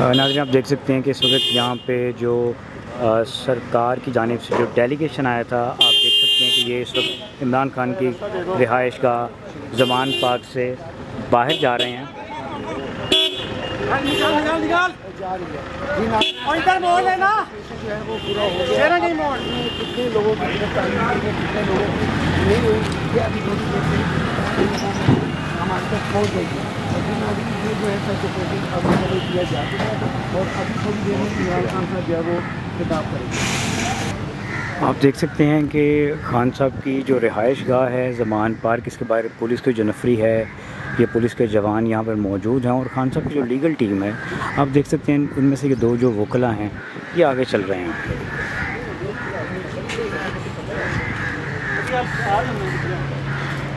नाजरीन आप देख सकते हैं कि इस वक्त यहाँ पे जो आ, सरकार की जानब से जो डेलीगेशन आया था आप देख सकते हैं कि ये इस वक्त इमरान खान की रिहाइश का जमान पाक से बाहर जा रहे हैं। लोगों नहीं हुई हमारे तक पहुँच गई अभी जो है जा चुका है और अभी थोड़ी देर में इमरान खान साहब जो है वो खिताब करेंगे आप देख सकते हैं कि खान साहब की जो रिहाइश गाह है, जमान पार्क, इसके बाहर पुलिस की जो नफरी है, ये पुलिस के जवान यहाँ पर मौजूद हैं और खान साहब की जो लीगल टीम है, आप देख सकते हैं उनमें से ये दो जो वकला हैं, ये आगे चल रहे हैं।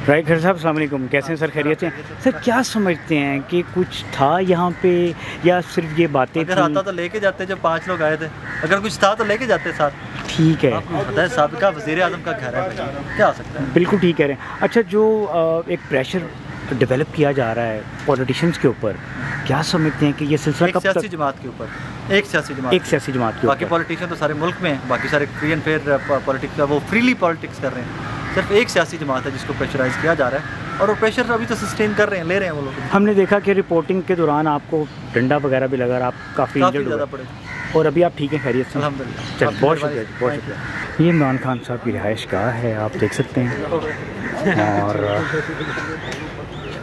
राइट खैर साहब अलैक्म कैसे हैं सर? खैरियत हैं सर क्या समझते हैं कि कुछ था यहाँ पे या सिर्फ़ ये बातें अगर आता तो लेके जाते जब पाँच लोग आए थे। अगर कुछ था तो लेके जाते साथ। ठीक है। आपको पता है सबका वज़ीर अजम का घर है क्या हो सकता है? बिल्कुल ठीक कह रहे हैं। अच्छा जो एक प्रेशर डेवलप किया जा रहा है पॉलिटिशियंस के ऊपर क्या समझते हैं कि ये सिलसिला कब सियासी जमात के ऊपर। एक सियासी जमात एक सियासी जमात के बाकी पॉलिटिशियन तो सारे मुल्क में हैं बाकी सारे फ्री एंड फेयर पॉलिटिक्स वो फ्रीली पॉलिटिक्स कर रहे हैं। सिर्फ़ एक सियासी जमात है जिसको प्रेशराइज किया जा रहा है और वो प्रेशर अभी तो सस्टेन कर रहे हैं ले रहे हैं वो लोग। हमने देखा कि रिपोर्टिंग के दौरान आपको डंडा वगैरह भी लगा आप काफ़ी ज़्यादा पड़े। और अभी आप ठीक हैं खैरियत से? अलहमदिल्ला चल बहुत। शुक्रिया बहुत शुक्रिया। ये इमरान खान साहब की रिहाइश गाह है आप देख सकते हैं। और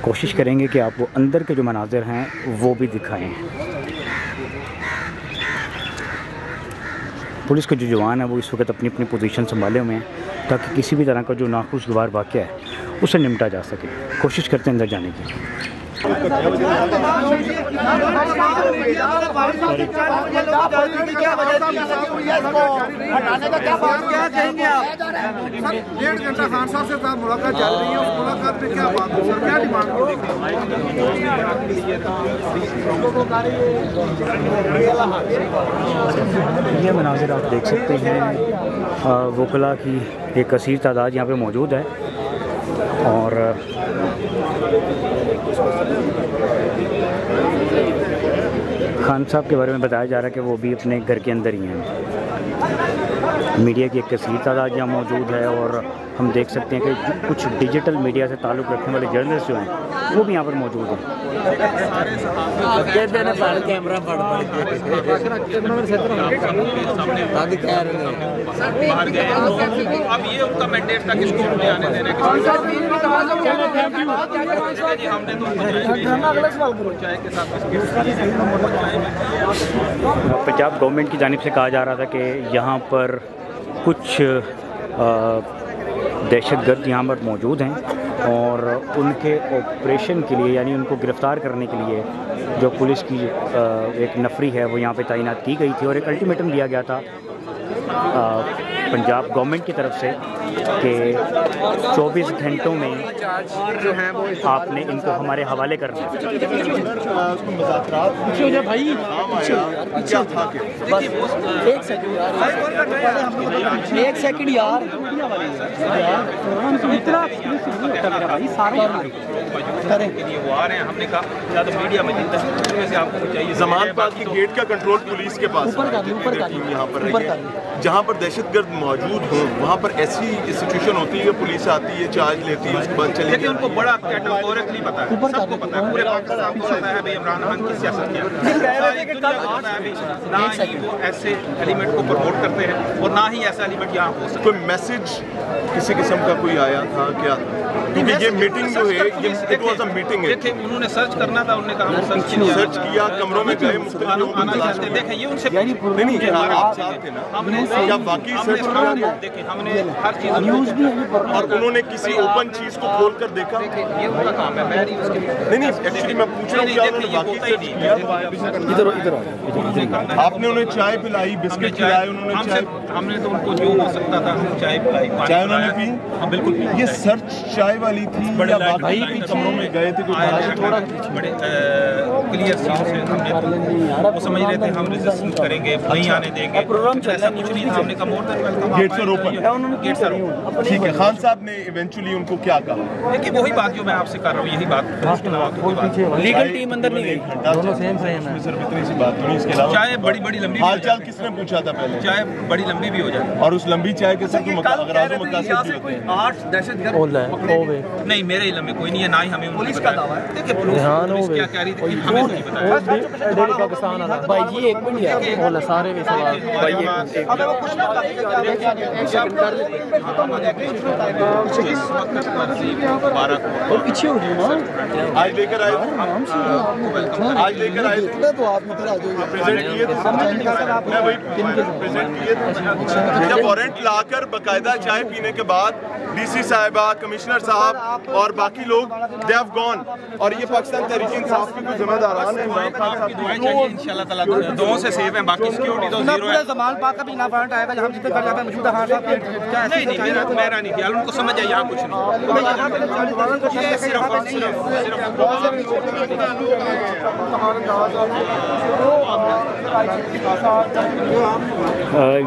कोशिश करेंगे कि आपको अंदर के जो मनाजिर हैं वो भी दिखाएँ। पुलिस के जो जवान हैं वो इस वक्त अपनी अपनी पोजीशन संभाले हुए हैं। ताकि किसी भी तरह का जो नाखुशगवार वाक़ है, उसे निपटा जा सके। कोशिश करते हैं अंदर जाने की। मुलाकात चल रही है। मुलाकात में क्या बात है क्या डिमांड ये मनाजिर आप देख सकते हैं वकला की एक कसीर तादाद यहाँ पे मौजूद है। और खान साहब के बारे में बताया जा रहा है कि वो भी अपने घर के अंदर ही हैं। मीडिया की एक कसीर तादाद यहाँ मौजूद है और हम देख सकते हैं कि कुछ डिजिटल मीडिया से ताल्लुक़ रखने वाले जर्नलिस्ट जो हैं वो भी यहाँ पर मौजूद हैं। अब ये उनका मैंडेट था किसको हमने आने देना किसको हमने तो पंजाब गवर्नमेंट की जानब से कहा जा रहा था कि यहाँ पर कुछ दहशत गर्द यहाँ पर मौजूद हैं और उनके ऑपरेशन के लिए यानी उनको गिरफ़्तार करने के लिए जो पुलिस की एक नफरी है वो यहाँ पे तैनात की गई थी और एक अल्टीमेटम दिया गया था। पंजाब गवर्नमेंट की तरफ़ से कि 24 घंटों में जो है आपने इनको हमारे हवाले है एक सेकंड यार एक सेकंड यार इतना भाई सारे करें वो आ रहे हैं हमने कहा तो मीडिया में जितना उसमें आपको चाहिए जमान की गेट का कंट्रोल पुलिस के पास ऊपर कर ऊपर कर यहाँ पर ऊपर कर जहाँ पर दहशत गर्द मौजूद हो वहाँ पर ऐसी सिचुएशन होती है पुलिस आती है चार्ज लेती है उसके बाद चली देखिए उनको बड़ा कैटेगोरिकली पता है। सबको पता है पूरे पाकिस्तान को पता है भाई इमरान खान की सियासत क्या ना ही वो ऐसे एलिमेंट को प्रमोट करते हैं और ना ही ऐसा एलिमेंट यहाँ हो सकता कोई मैसेज किसी किस्म का कोई आया था क्या? क्योंकि ये मीटिंग जो है ये इट वाज अ मीटिंग है। देखिए उन्होंने सर्च करना था उन्होंने कहा सर्च नहीं सर्च किया कमरों में गए मुख्तलिफ़ आना आना चाहते हैं। देखें ये उनसे नहीं नहीं हमारा आप आपसे थे ना। हमने क्या बाकी हमने सर्च सुना किया देखिए हमने हर चीज़ न्यूज़ भी और उन्होंने किसी ओपन चीज़ को खोल कर देखा ये उनका काम है मैं नहीं उसके नहीं नहीं एक्चुअली मैं पूछ रहा हूँ क्या उन्होंने बाकी सर्च किया? इधर इधर आपने उन्हें चाय पिलाई बिस्किट खिलाए उन्होंने चाय हमने तो उनको जो हो सकता था हम चाय पिलाई चाय उन्होंने पी? हाँ बिल्कुल पी। ये सर्च चाय वाली थी बड़े या लाइट कमरों में गए थे बाहर बड़े क्लियर चीज़ों से हमने वो समझ रहे थे हम रेजिस्टेंस करेंगे नहीं आने देंगे। प्रोग्राम ऐसा कुछ नहीं था हमने कहा मोर देन वेलकम गेट से रोकन गेट से रोकन ठीक है खान साहब ने इवेंचुअली उनको क्या कहा? देखिए वही बात जो मैं आपसे कर रहा हूँ यही बात उसके अलावा कोई बात नहीं। लीगल टीम अंदर नहीं गई। दोनों सेम सेम है। सिर्फ़ इतनी सी बात हुई इसके अलावा चाहे बड़ी बड़ी लंबी हाल चाल किसने पूछा था पहले? चाहे बड़ी लंबी भी हो जाए और उस लंबी चाय के साथ हैं। आठ दहशतगर्द नहीं मेरे इलम में कोई नहीं है ना ही हमें पुलिस का दावा है। देखिए पुलिस पुलिस क्या कह रही थी हमें तो नहीं बताया पाकिस्तान भाई जी एक मिनट यार सारे में सवाल। भाई ये ना और पीछे हो गए ना आज लेकर आए आज लेकर आए थे तो आप इधर आ प्रेजेंट किए मैं वही प्रेजेंट किए जब वारंट लाकर बकायदा चाय पीने के बाद डीसी साहिबा कमिश्नर साहब और बाकी लोग दे हैव गॉन और ये पाकिस्तान तहरीक इंसाफ के कुछ जिम्मेदारान हैं इंशाल्लाह ताला से सेव हैं बाकी सिक्योरिटी तो ज़ीरो है जमान पाक का भी ना वारंट आएगा जहाँ जितने कर जाता है मौजूदा खान साहब क्या नहीं नहीं मेरा मेरा नहीं ख्याल उनको समझ है यहाँ कुछ नहीं। ये सिर्फ़ और सिर्फ़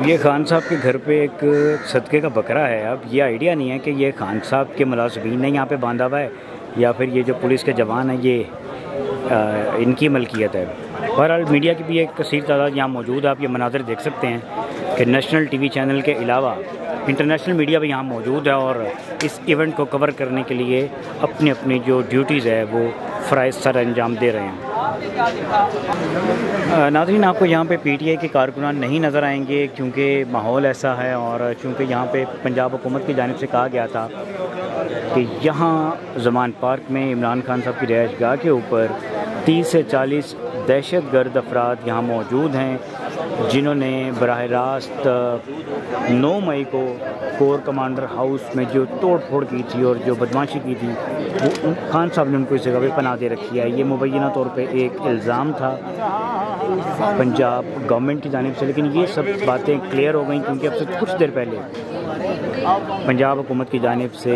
ये खान साहब के घर पे एक सदक़े का बकरा है। अब ये आइडिया नहीं है कि ये खान साहब के मुलाजमीन ने यहाँ पे बांधा हुआ है या फिर ये जो पुलिस के जवान हैं ये अ, इनकी मलकियत है। बहरहाल मीडिया की भी एक कसीर तादाद यहाँ मौजूद है आप ये मनाजर देख सकते हैं। कि नेशनल टीवी चैनल के अलावा इंटरनेशनल मीडिया भी यहाँ मौजूद है और इस इवेंट को कवर करने के लिए अपनी अपनी जो ड्यूटीज़ है, वो फ़राइज सर अंजाम दे रहे हैं। नाज़रीन, आपको यहाँ पे पीटीआई के कारकुनान नहीं नज़र आएँगे क्योंकि माहौल ऐसा है और चूँकि यहाँ पे पंजाब हुकूमत की जानब से कहा गया था कि यहाँ जमान पार्क में इमरान खान साहब की रिहाइश गाह के ऊपर 30 से 40 दहशत गर्द अफराद यहाँ मौजूद हैं। जिन्होंने बरह रास्त 9 मई को कोर कमांडर हाउस में जो तोड़ फोड़ की थी और जो बदमाशी की थी, वो खान साहब ने उनको इस जगह पर पना दे रखी है। ये मुबैना तौर पर एक इल्ज़ाम था पंजाब गवर्नमेंट की जानब से, लेकिन ये सब बातें क्लियर हो गई क्योंकि अब से कुछ देर पहले पंजाब हुकूमत की जानब से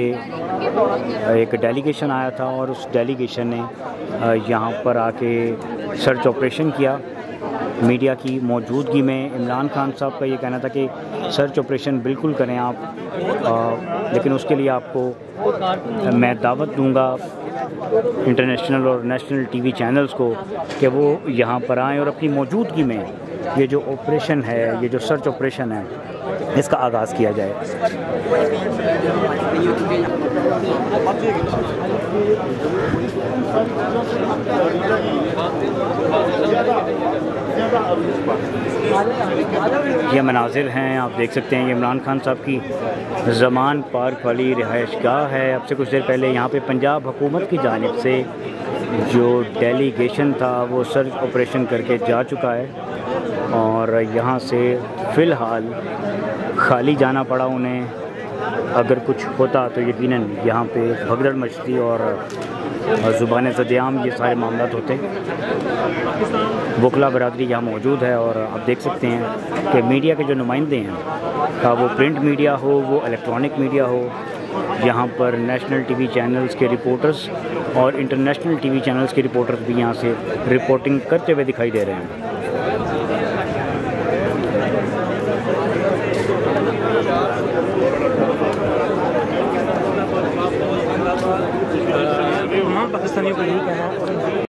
एक डेलीगेशन आया था और उस डेलीगेशन ने यहाँ पर आके सर्च ऑपरेशन किया। मीडिया की मौजूदगी में इमरान खान साहब का ये कहना था कि सर्च ऑपरेशन बिल्कुल करें आप अ, लेकिन उसके लिए आपको मैं दावत दूँगा इंटरनेशनल और नेशनल टीवी चैनल्स को कि वो यहाँ पर आएँ और अपनी मौजूदगी में ये जो ऑपरेशन है ये जो सर्च ऑपरेशन है इसका आगाज़ किया जाए। ये मनाजिर हैं, आप देख सकते हैं ये इमरान खान साहब की जमान पार्क वाली रिहाइश गाह है। अब से कुछ देर पहले यहाँ पे पंजाब हुकूमत की जानब से जो डेलीगेशन था, वो सर्च ऑपरेशन करके जा चुका है और यहाँ से फ़िलहाल खाली जाना पड़ा उन्हें। अगर कुछ होता तो यकीन यहाँ पे भगदड़ मचती और ज़ुबान सदयाम ये सारे मामला होते। वकला बरदरी यहाँ मौजूद है और आप देख सकते हैं कि मीडिया के जो नुमाइंदे हैं वो प्रिंट मीडिया हो, वो इलेक्ट्रॉनिक मीडिया हो, यहाँ पर नेशनल टीवी चैनल्स के रिपोर्टर्स और इंटरनेशनल टीवी चैनल्स के रिपोर्टर्स भी यहाँ से रिपोर्टिंग करते हुए दिखाई दे रहे हैं। तमाम पाकिस्तानियों को यही कहना और